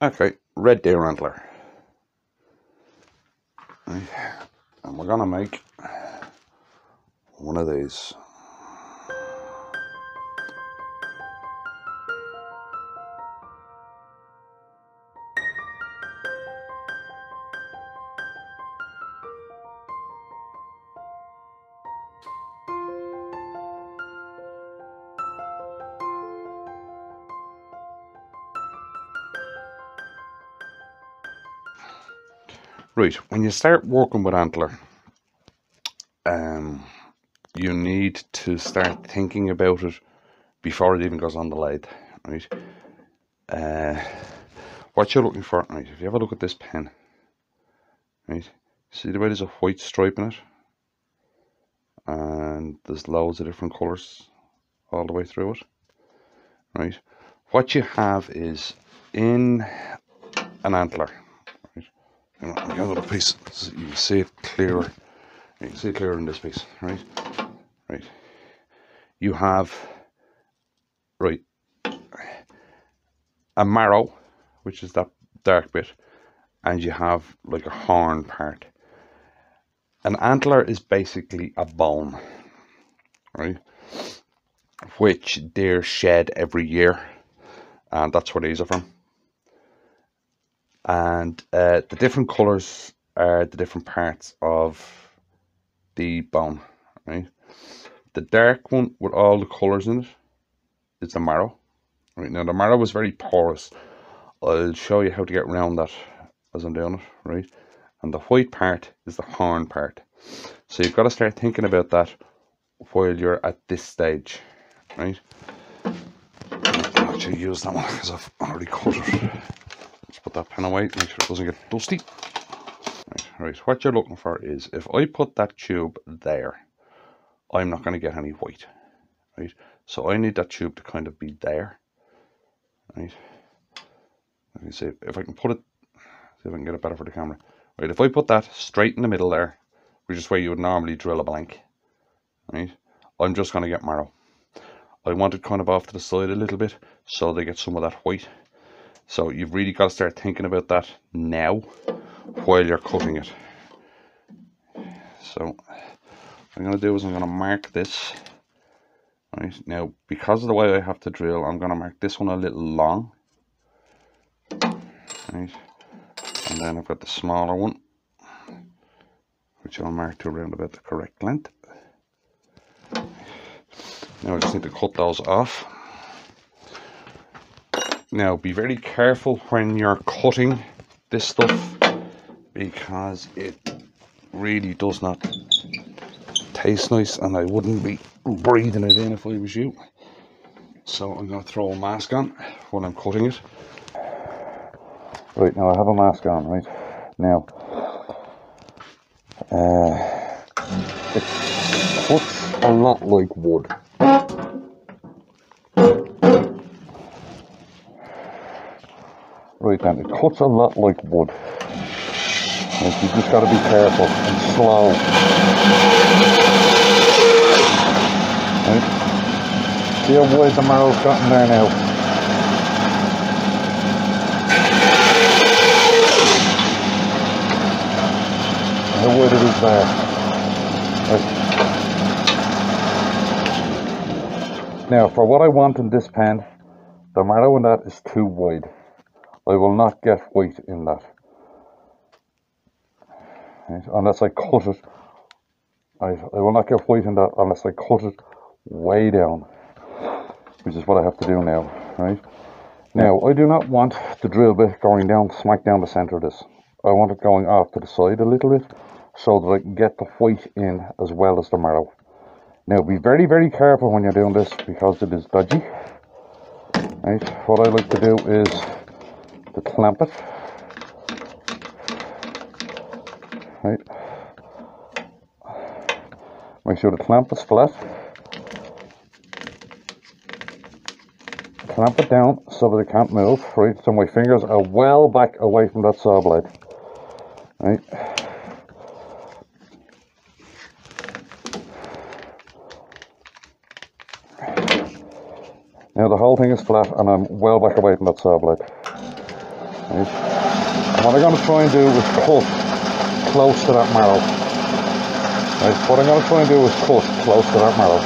Okay, red deer antler. And we're gonna make one of these. Right, when you start working with antler, um, you need to start thinking about it before it even goes on the lathe, right? Uh, what you're looking for, right? If you have a look at this pen, right? See the way there's a white stripe in it, and there's loads of different colours all the way through it, right? What you have is in an antler you know, another piece, you can see it clearer. You can see it clearer in this piece, right? Right. You have, right, a marrow, which is that dark bit, and you have like a horn part. An antler is basically a bone, right? Which deer shed every year, and that's where these are from and uh, the different colors are the different parts of the bone right? The dark one with all the colors in it is the marrow right? Now the marrow is very porous. I'll show you how to get around that as i'm doing it right? And the white part is the horn part. So you've got to start thinking about that while you're at this stage right? I'll actually use that one because i've already cut it put that pen away, make sure it doesn't get dusty. Right, right, what you're looking for is, if I put that tube there, I'm not going to get any white, right? So I need that tube to kind of be there, right? Let me see if I can put it, see if I can get it better for the camera. Right, if I put that straight in the middle there, which is where you would normally drill a blank, right? I'm just going to get marrow. I want it kind of off to the side a little bit so they get some of that white so you've really got to start thinking about that now while you're cutting it. So what I'm going to do is I'm going to mark this. Right now, because of the way I have to drill, I'm going to mark this one a little long. Right, and then I've got the smaller one, which I'll mark to around about the correct length. Now I just need to cut those off. Now be very careful when you're cutting this stuff because it really does not taste nice and I wouldn't be breathing it in if I was you. So I'm going to throw a mask on when I'm cutting it. Right, now I have a mask on, right? Now, uh, it cuts a lot like wood. Then. It cuts a lot like wood. And you just got to be careful and slow. Right? See how wide the marrow's gotten there now. How wide it is there. Right. Now, for what I want in this pen, the marrow in that is too wide. I will not get white in that. Right? Unless I cut it. I, I will not get white in that unless I cut it way down. Which is what I have to do now. Right? Now, I do not want the drill bit going down, smack down the centre of this. I want it going off to the side a little bit so that I can get the white in as well as the marrow. Now, be very, very careful when you're doing this because it is dodgy. Right? What I like to do is to clamp it. Right. Make sure the clamp is flat. Clamp it down so that it can't move. Right, so my fingers are well back away from that saw blade. Right. Now the whole thing is flat and I'm well back away from that saw blade. Right? What I'm going to try and do is cut close to that marrow. Right? What I'm going to try and do is cut close to that marrow.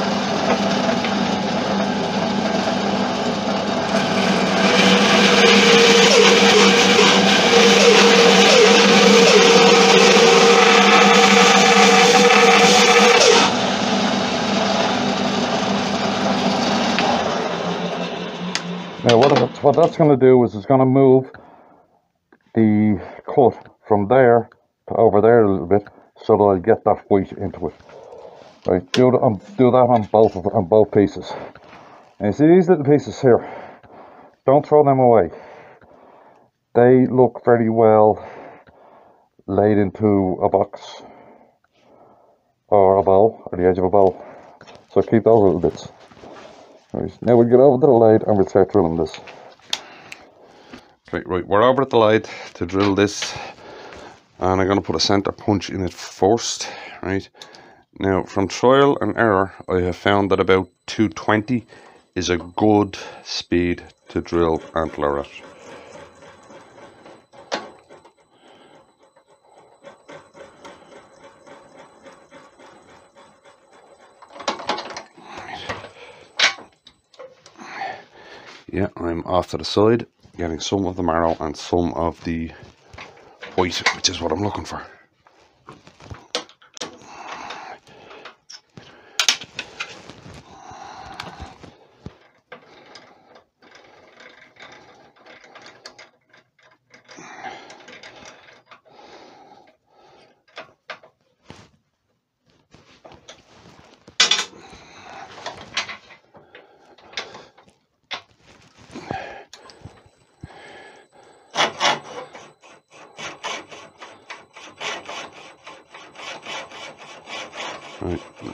Now what, what that's going to do is it's going to move the cut from there to over there a little bit so that I get that white into it. Right, do that on, um, do that on both of, on both pieces. And you see these little pieces here, don't throw them away. They look very well laid into a box or a bowl or the edge of a bowl. So keep those little bits. Right, now we get over to the lathe and we start drilling this. Right, right, we're over at the lathe to drill this and I'm going to put a center punch in it first, right? Now, from trial and error, I have found that about 220 is a good speed to drill antler at. Yeah, I'm off to the side, getting some of the marrow and some of the white, which is what I'm looking for.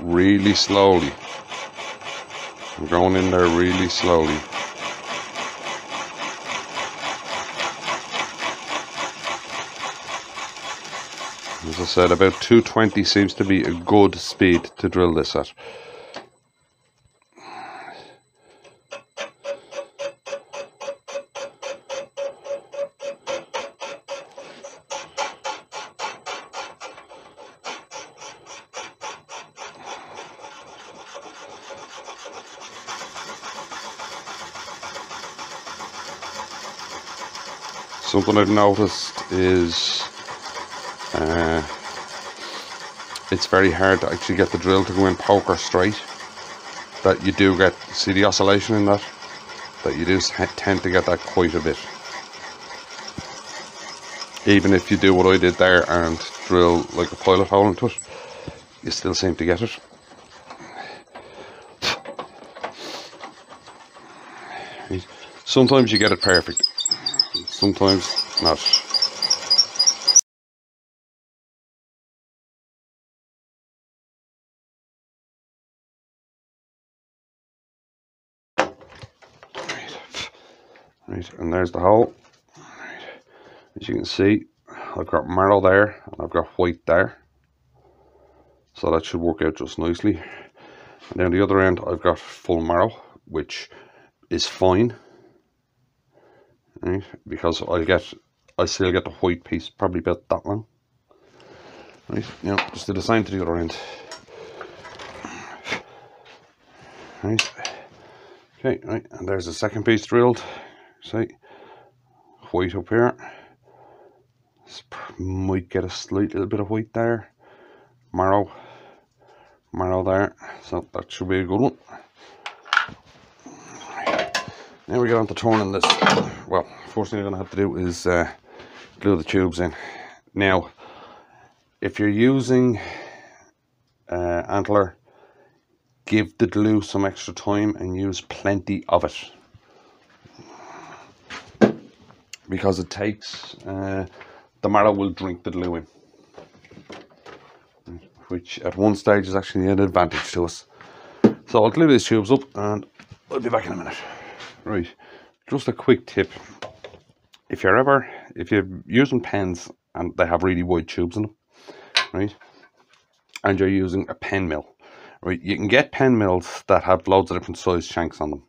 Really slowly. I'm going in there really slowly. As I said, about 220 seems to be a good speed to drill this at. Something I've noticed is uh, it's very hard to actually get the drill to go in poker straight. That you do get, see the oscillation in that? That you do tend to get that quite a bit. Even if you do what I did there and drill like a pilot hole into it, you still seem to get it. Sometimes you get it perfect, sometimes not. Right, and there's the hole. Right. As you can see, I've got marrow there and I've got white there. So that should work out just nicely. And down the other end, I've got full marrow, which is fine. Right, because I'll get, I still get the white piece, probably about that long. Right, now just do the same to the other end. Right. Okay, right, and there's the second piece drilled. See, white up here. This might get a slight little bit of white there. Marrow, marrow there. So that should be a good one. Now we get on to turning this. Well, first thing you're gonna have to do is uh, glue the tubes in. Now, if you're using uh, antler, give the glue some extra time and use plenty of it because it takes uh, the marrow will drink the glue in, which at one stage is actually an advantage to us. So I'll glue these tubes up and I'll be back in a minute. Right, just a quick tip. If you're ever, if you're using pens and they have really wide tubes in them, right, and you're using a pen mill, right, you can get pen mills that have loads of different size shanks on them.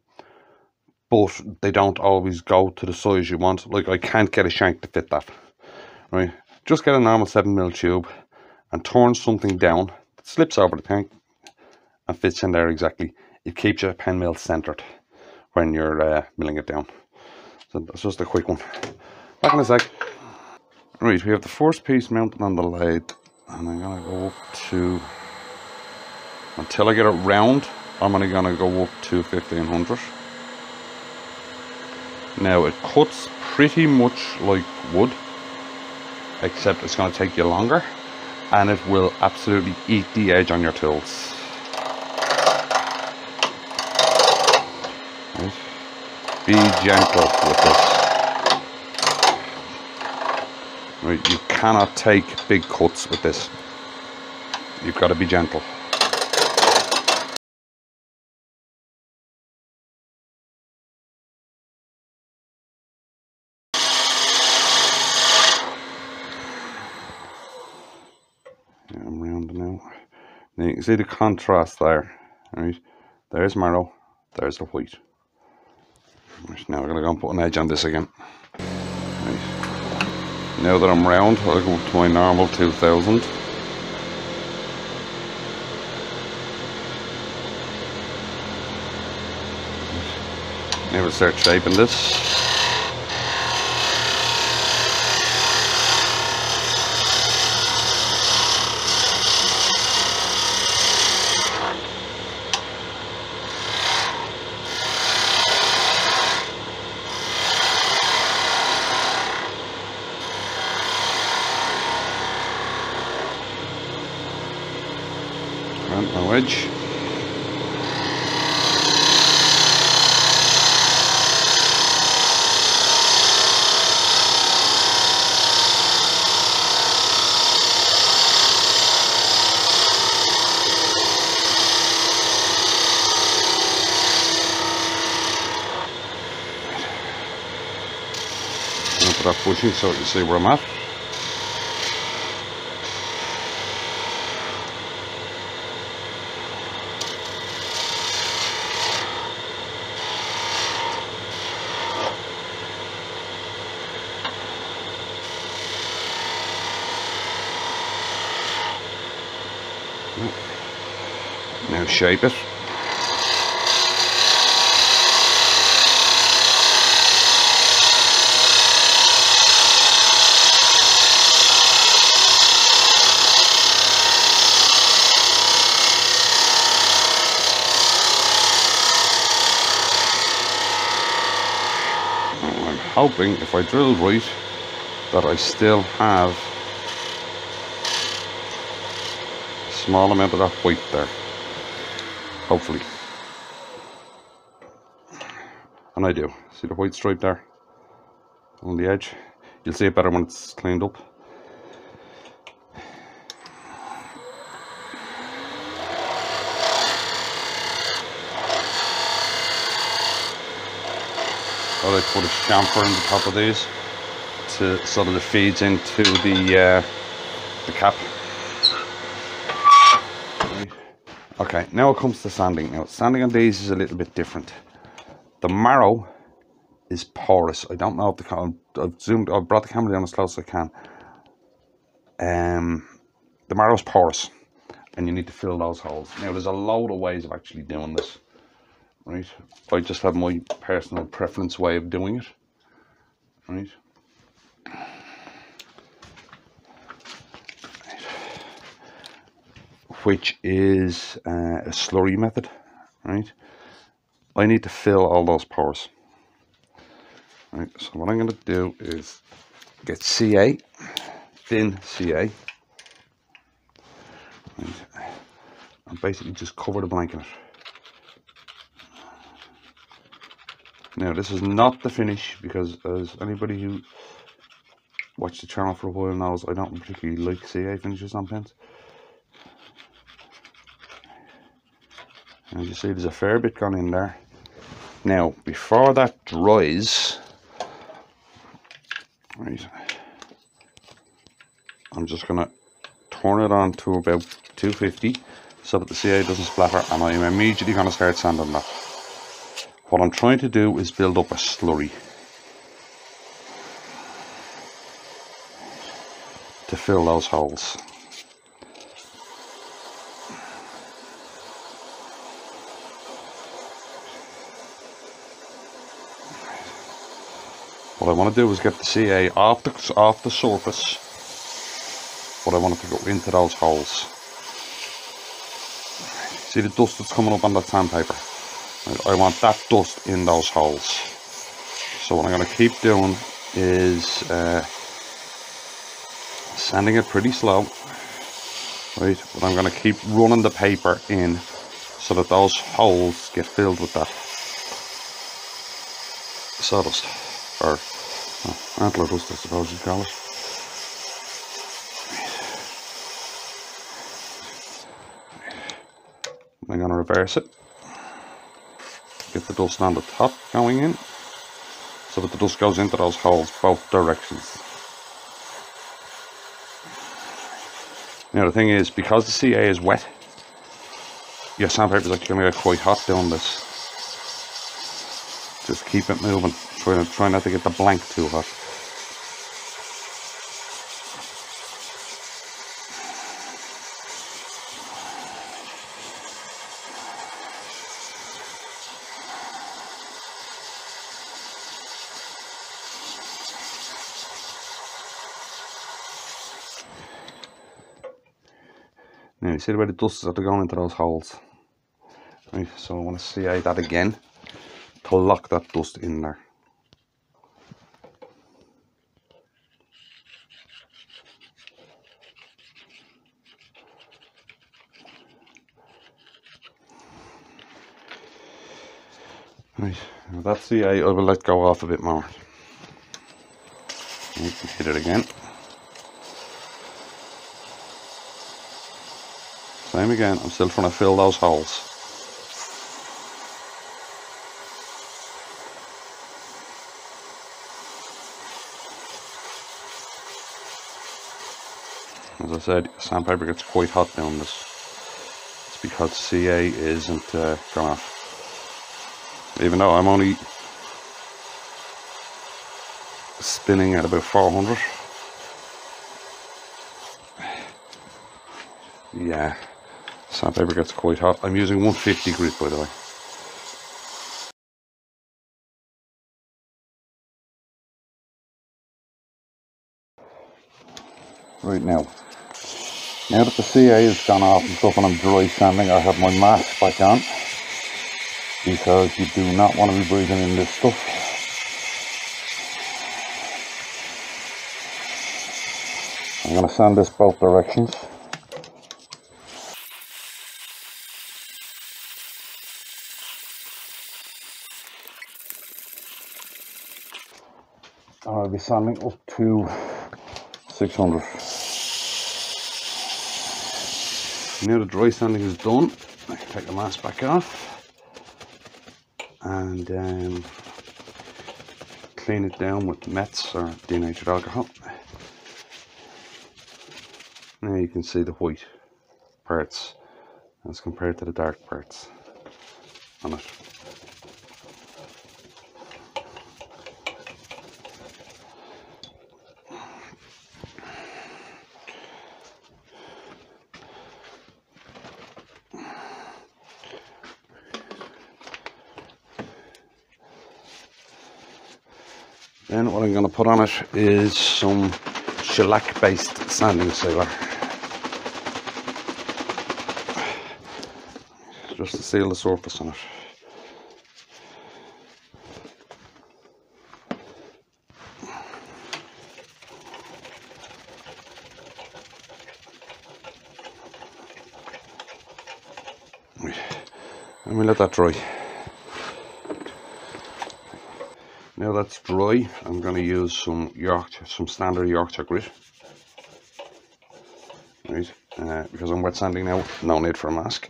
but they don't always go to the size you want. Like I can't get a shank to fit that, right? Just get a normal 7mm tube and turn something down that slips over the shank and fits in there exactly. It keeps your pen mill centered when you're uh, milling it down. So that's just a quick one. Back in a sec. Right, we have the first piece mounted on the lathe and I'm gonna go up to until I get it round I'm only gonna go up to 1500 now it cuts pretty much like wood except it's to take you longer and it will absolutely eat the edge on your tools be gentle with this right you cannot take big cuts with this you've got to be gentle I'm round now. Now you can see the contrast there. Right, there's marrow, there's the white. Now we're gonna go and put an edge on this again. Now that I'm round, I'll go to my normal 2000. Now we'll start shaping this. Grant my wedge. Put that bushy so you can see where I'm at. Now shape it. I'm hoping if I drill right that I still have a small amount of that white there hopefully. And I do see the white stripe there? On the edge? You'll see it better when it's cleaned up. I like put a chamfer on the top of these to so that it feeds into the uh, the cap. Right. Okay, now it comes to sanding. Now sanding on these is a little bit different. The marrow is porous. I don't know if the I've zoomed I've brought the camera down as close as I can. Um the marrow is porous and you need to fill those holes. Now there's a load of ways of actually doing this right? I just have my personal preference way of doing it, right? Which is uh, a slurry method, right? I need to fill all those pores. Right, so what I'm going to do is get CA, thin CA, right, and basically just cover the blanket. Now this is not the finish because as anybody who watched the channel for a while knows I don't particularly like CA finishes on pens. As you see there's a fair bit gone in there. Now before that dries, I'm just gonna turn it on to about 250 so that the CA doesn't splatter and I'm immediately gonna start sanding that. What I'm trying to do is build up a slurry to fill those holes. What I want to do is get the CA off the, off the surface, but I want it to go into those holes. See the dust that's coming up on that sandpaper? I want that dust in those holes. So what I'm going to keep doing is uh, sanding it pretty slow. Right, but I'm going to keep running the paper in so that those holes get filled with that sawdust or dust I suppose you'd call it. I'm going to reverse it. Get the dust on the top going in so that the dust goes into those holes both directions. Now the thing is, because the CA is wet, your sandpaper is actually going to get quite hot doing this. Just keep it moving. Try, try not to get the blank too hot. Now you see way the dust is going into those holes. Right, so I want to see that again to lock that dust in there. Right, now that's the eye, I will let go off a bit more. Hit it again. Same again, I'm still trying to fill those holes. As I said, sandpaper gets quite hot down this. It's because CA isn't uh, gone off. Even though I'm only spinning at about 400. Yeah. Sandpaper gets quite hot. I'm using 150 grit by the way. Right now. Now that the CA has gone off and stuff and I'm dry sanding, I have my mask back on. Because you do not want to be breathing in this stuff. I'm going to sand this both directions. I'll be sanding up to 600. Now the dry sanding is done, I can take the mask back off and um, clean it down with meths or denatured alcohol. Now you can see the white parts as compared to the dark parts on it. Then what I'm going to put on it is some shellac based sanding sealer. Just to seal the surface on it. And we let that dry. Now that's dry, I'm going to use some Yorkshire, some standard Yorkshire grit. Right, uh, because I'm wet sanding now, no need for a mask.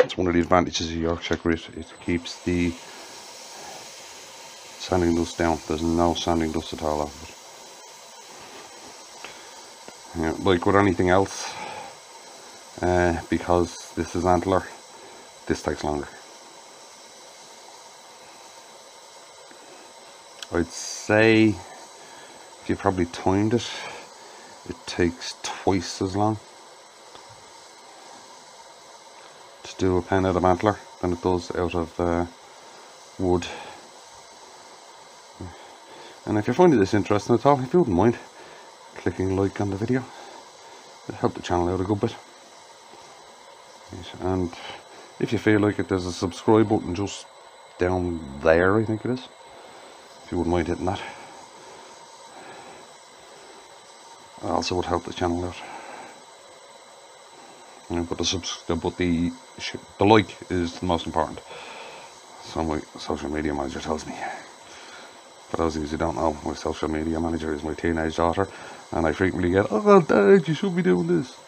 It's one of the advantages of Yorkshire grit, it keeps the sanding dust down. There's no sanding dust at all off it. Yeah, like with anything else, uh, because this is antler, this takes longer. I'd say if you probably timed it, it takes twice as long to do a pen out of antler than it does out of uh, wood. And if you're finding this interesting at all, if you wouldn't mind clicking like on the video, it'll help the channel out a good bit. And if you feel like it, there's a subscribe button just down there, I think it is. If you wouldn't mind hitting that. It also would help the channel out. Yeah, but the subs but the the like is the most important. So my social media manager tells me. For those of you who don't know, my social media manager is my teenage daughter, and I frequently get, "Oh, Dad, you should be doing this."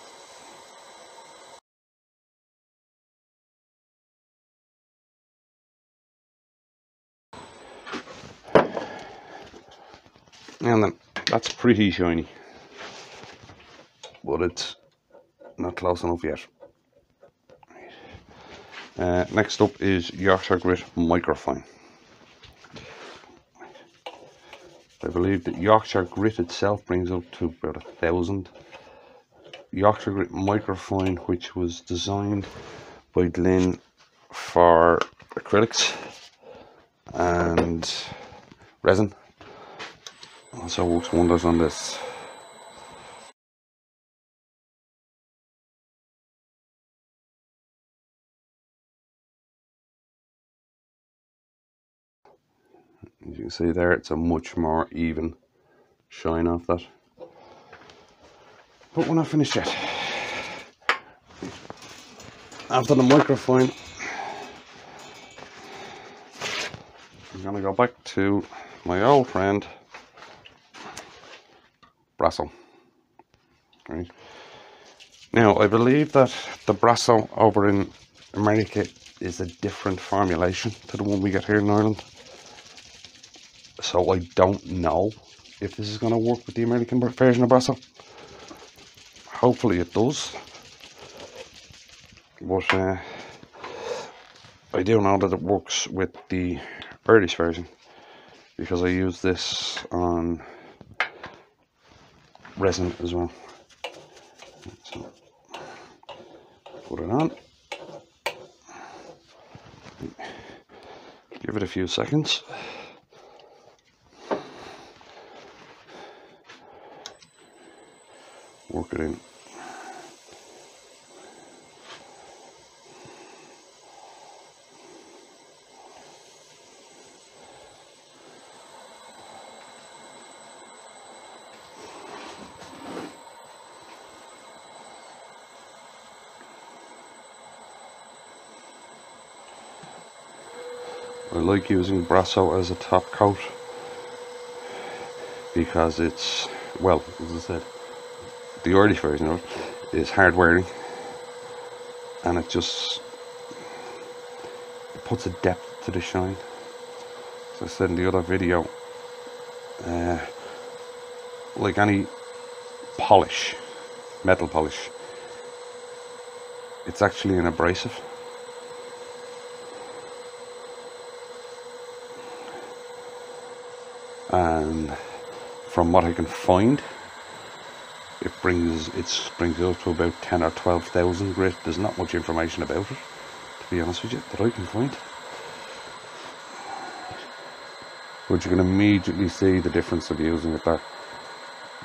And then that's pretty shiny, but it's not close enough yet. Uh, next up is Yorkshire Grit Microfine. I believe that Yorkshire Grit itself brings up to about a thousand. Yorkshire Grit Microfine, which was designed by Glyn for acrylics and resin, works wonders on this. As you can see there, it's a much more even shine off that. But we're not finished yet. After the microfine, I'm gonna go back to my old friend Brasso. Right. Now, I believe that the Brasso over in America is a different formulation to the one we get here in Ireland so I don't know if this is going to work with the American version of Brasso. Hopefully it does. But uh, I do know that it works with the Irish version because I use this on resin as well. So put it on. Give it a few seconds. work it in. Like using Brasso as a top coat because it's, well, as I said, the Irish version of it is hard wearing and it just it puts a depth to the shine. As I said in the other video, uh, like any polish, metal polish, it's actually an abrasive. And from what I can find, it brings it brings up to about 10 or 12,000 grit. There's not much information about it, to be honest with you, that I can find. But you can immediately see the difference of using it there.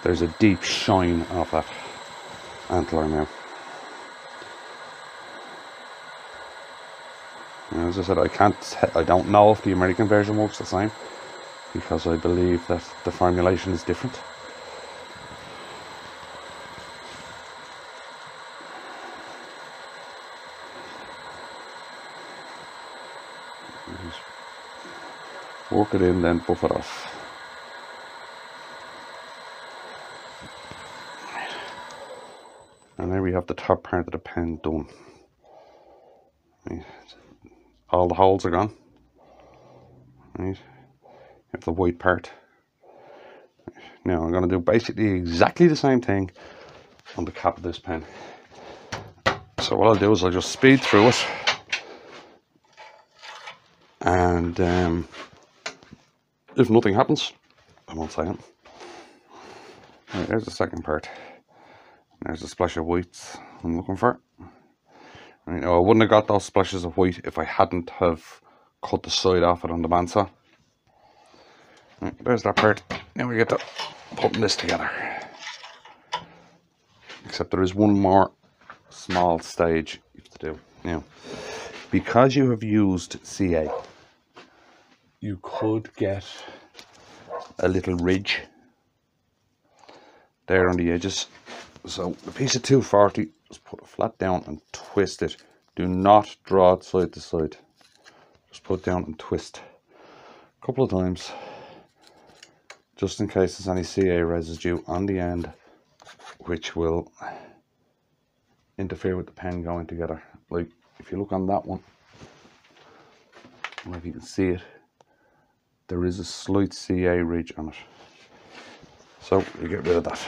There's a deep shine off that antler now. As I said, I can't, I don't know if the American version works the same because I believe that the formulation is different. work it in then buff it off. And there we have the top part of the pen done. All the holes are gone. Right have the white part now I'm going to do basically exactly the same thing on the cap of this pen so what I'll do is I'll just speed through it and um, if nothing happens, I won't say it. Right, there's the second part. There's a splash of white I'm looking for. You know, I wouldn't have got those splashes of white if I hadn't have cut the side off it on the bandsaw. There's that part. Now we get to putting this together. Except there is one more small stage you have to do. Now, because you have used CA, you could get a little ridge there on the edges. So the piece of 240, just put it flat down and twist it. Do not draw it side to side. Just put it down and twist a couple of times just in case there's any CA residue on the end which will interfere with the pen going together. Like if you look on that one, if you can see it, there is a slight CA ridge on it. So we get rid of that.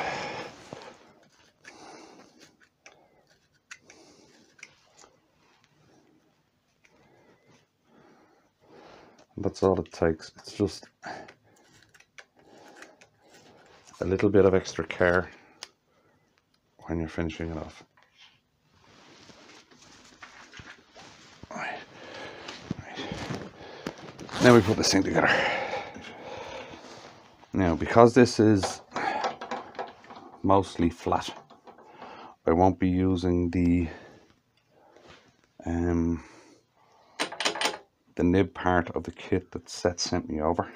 that's all it takes. It's just a little bit of extra care when you're finishing it off. Now we put this thing together. Now because this is mostly flat, I won't be using the um, the nib part of the kit that Seth sent me over.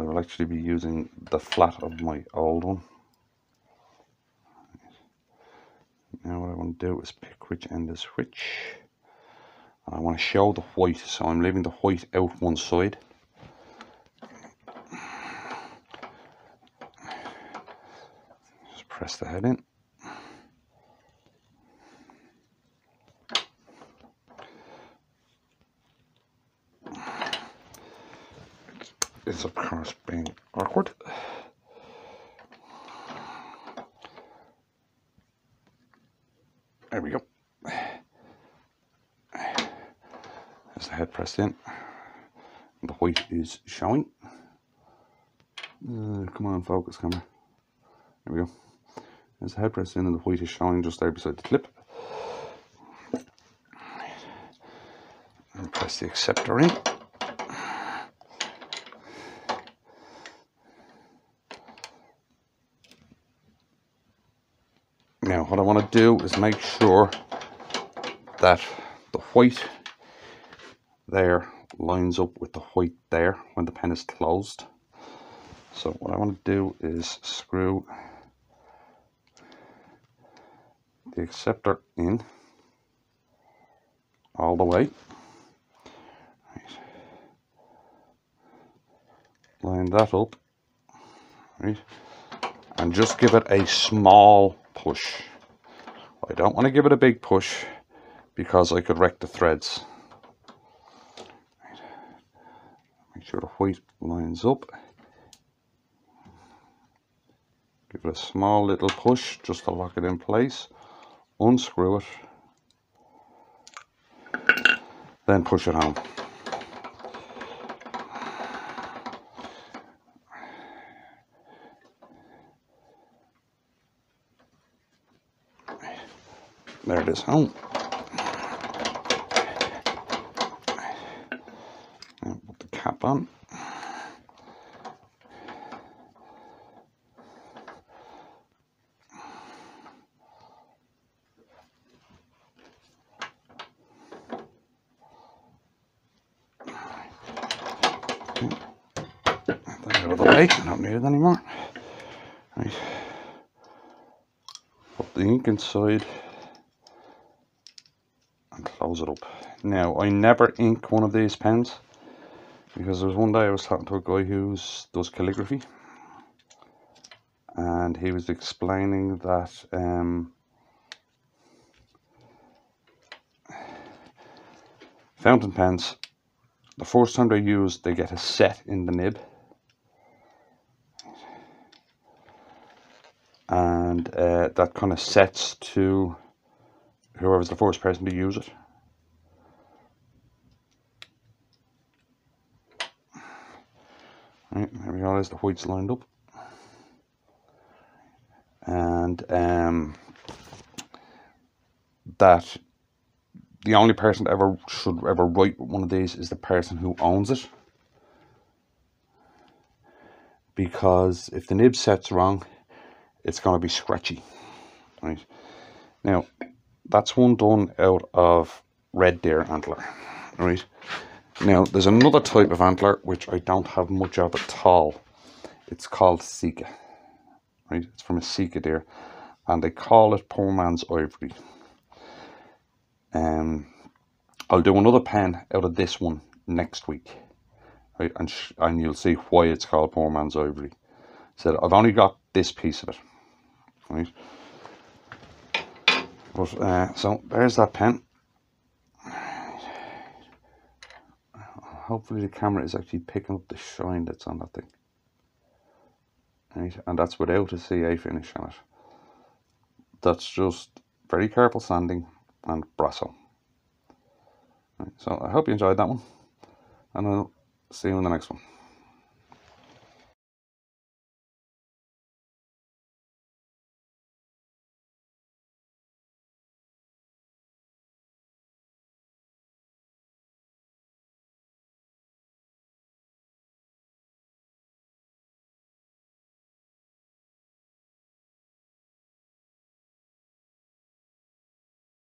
I will actually be using the flat of my old one. Now what I want to do is pick which end is which. And I want to show the white, so I'm leaving the white out one side. Just press the head in. Of course being awkward. There we go. There's the head pressed in. The white is showing. Uh, come on, focus camera. There we go. There's the head pressed in and the white is showing just there beside the clip. And press the acceptor in. What I want to do is make sure that the white there lines up with the white there when the pen is closed. So what I want to do is screw the acceptor in all the way. Right. Line that up. Right. And just give it a small push. I don't want to give it a big push because I could wreck the threads. Make sure the white lines up. Give it a small little push just to lock it in place. Unscrew it. Then push it home. There it is home. Now put the cap on. the I don't need it anymore. Right. Put the ink inside it up. Now, I never ink one of these pens because there was one day I was talking to a guy who does calligraphy and he was explaining that um, fountain pens, the first time they're used, they get a set in the nib. And uh, that kind of sets to whoever's the first person to use it. Right, the whites lined up. And um, that the only person that ever should ever write one of these is the person who owns it. Because if the nib set's wrong, it's going to be scratchy. Right now, that's one done out of red deer antler. Right now, there's another type of antler which I don't have much of at all. It's called Sika. Right, it's from a Sika deer, and they call it poor man's ivory. Um, I'll do another pen out of this one next week, right? And and you'll see why it's called poor man's ivory. So I've only got this piece of it, right? But uh, so there's that pen. Hopefully the camera is actually picking up the shine that's on that thing. And that's without a CA finish on it. That's just very careful sanding and Brasso. Right, so I hope you enjoyed that one, and I'll see you in the next one.